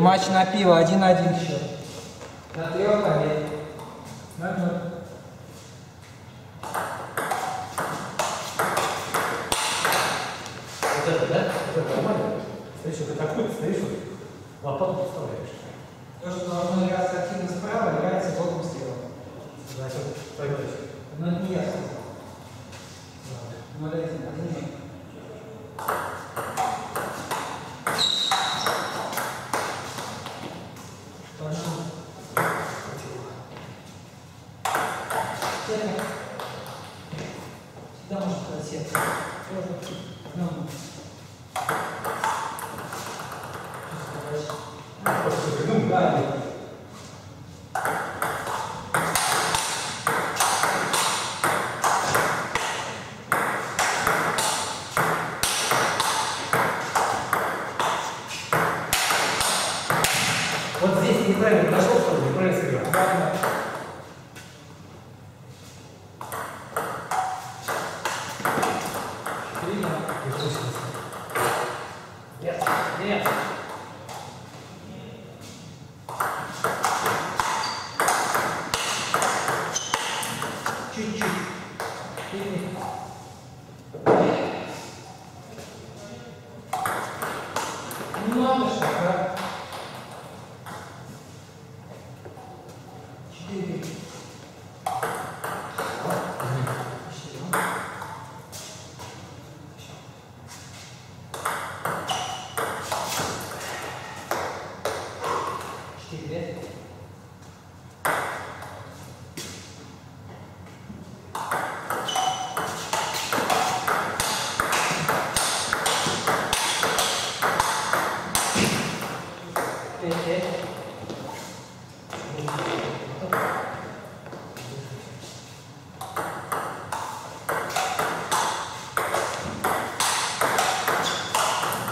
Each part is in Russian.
Матч на пиво 1-1 счет. На трех побед. На ноль. Вот это, да? Вот это нормально? Стоишь, вот ты такой, ты стоишь, вот, лопату подставляешь. То, что должно играться активно справа, играется боком слева. Значит, поймешь. Não, não,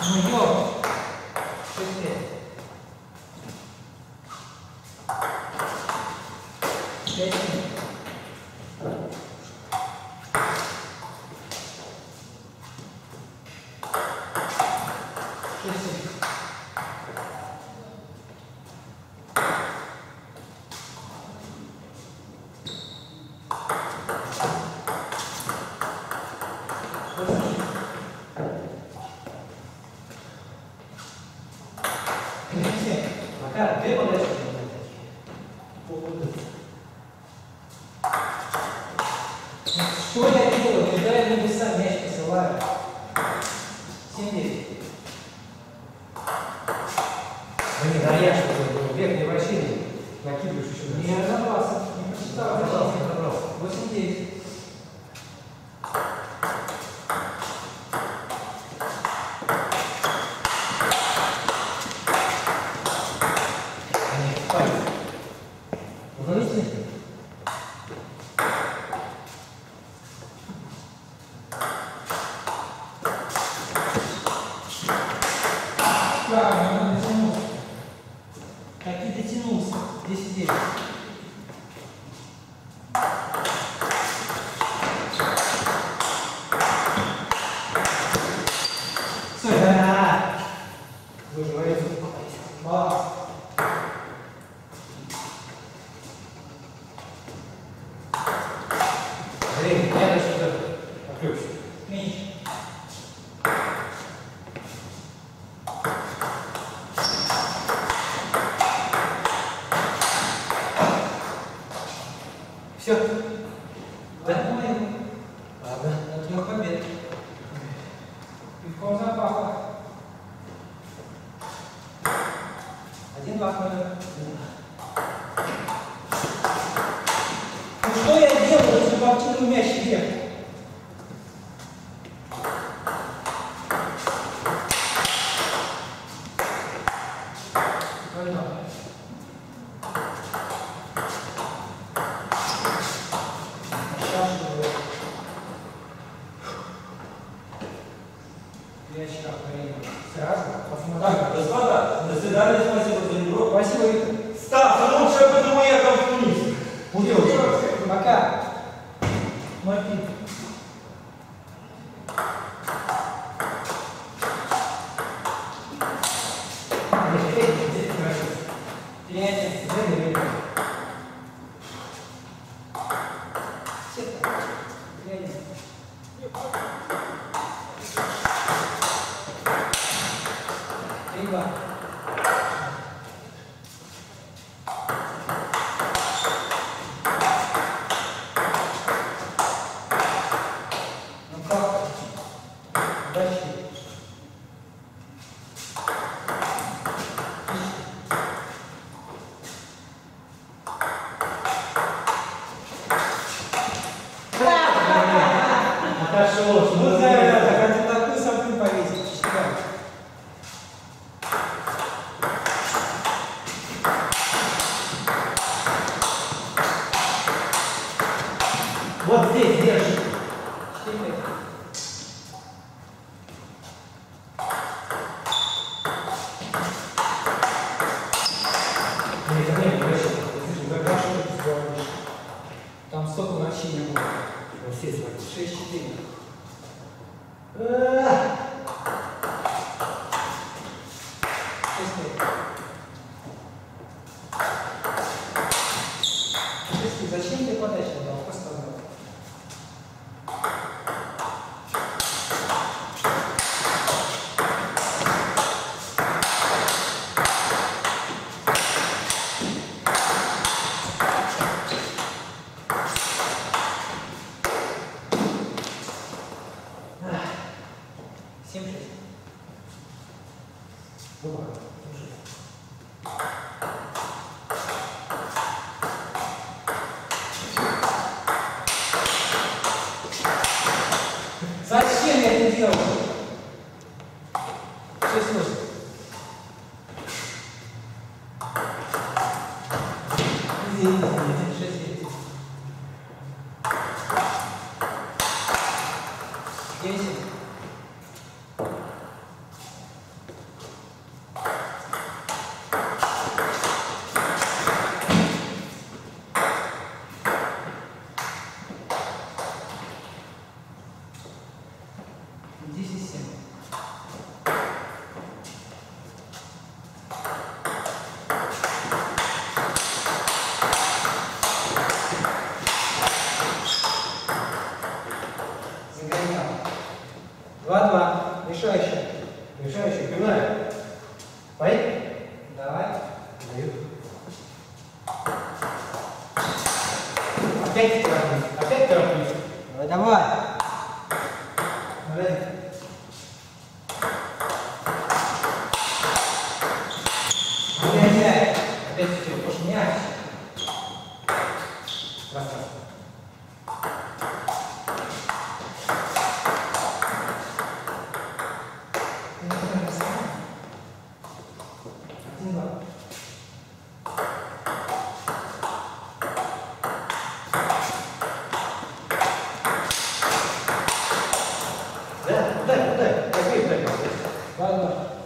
그러면 이거 Не разобрался, не прочитал. Разобрался, разобрался. 8-9. Они пальцы. Узнали? Свидания, спасибо за игру. Спасибо, Виктор. Стас, а лучше об этом уехал в Тунис. Пока. Ноль Вот здесь держит. practices да, решающая. Решающая пивная. Поехали? Давай. Даю. Опять тороплюсь, опять тороплюсь. Давай, давай. Да, да, да, какие-то. Ладно.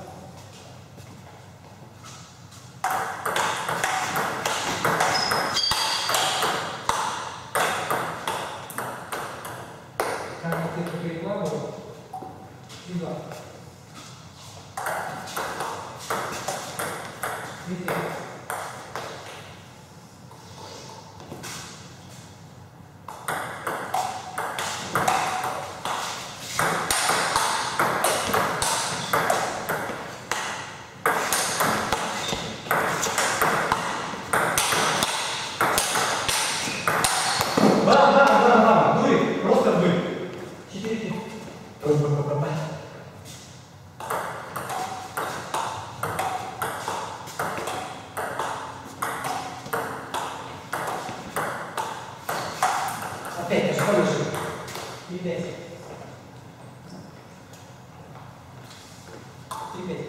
Aspetta, solo su. Ripeti. Ripeti.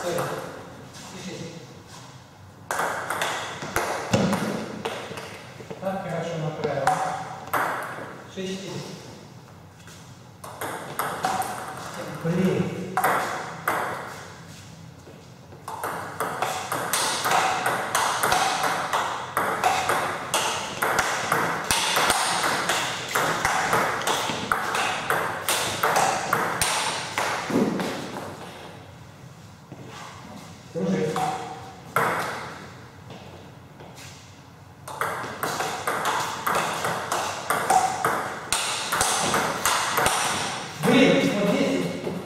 Sorry.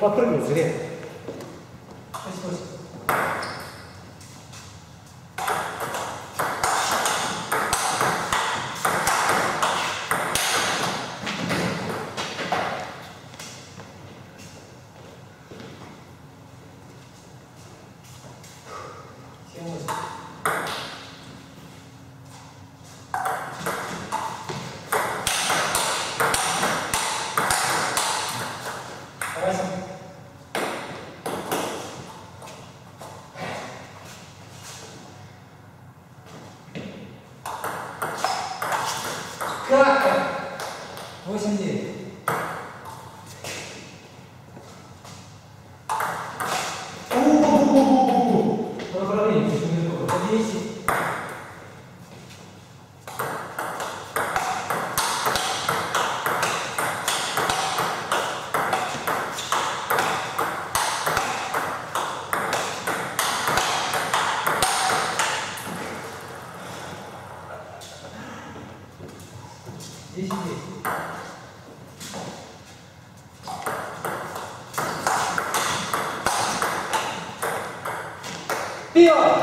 まあ、これもで 진심. 삐어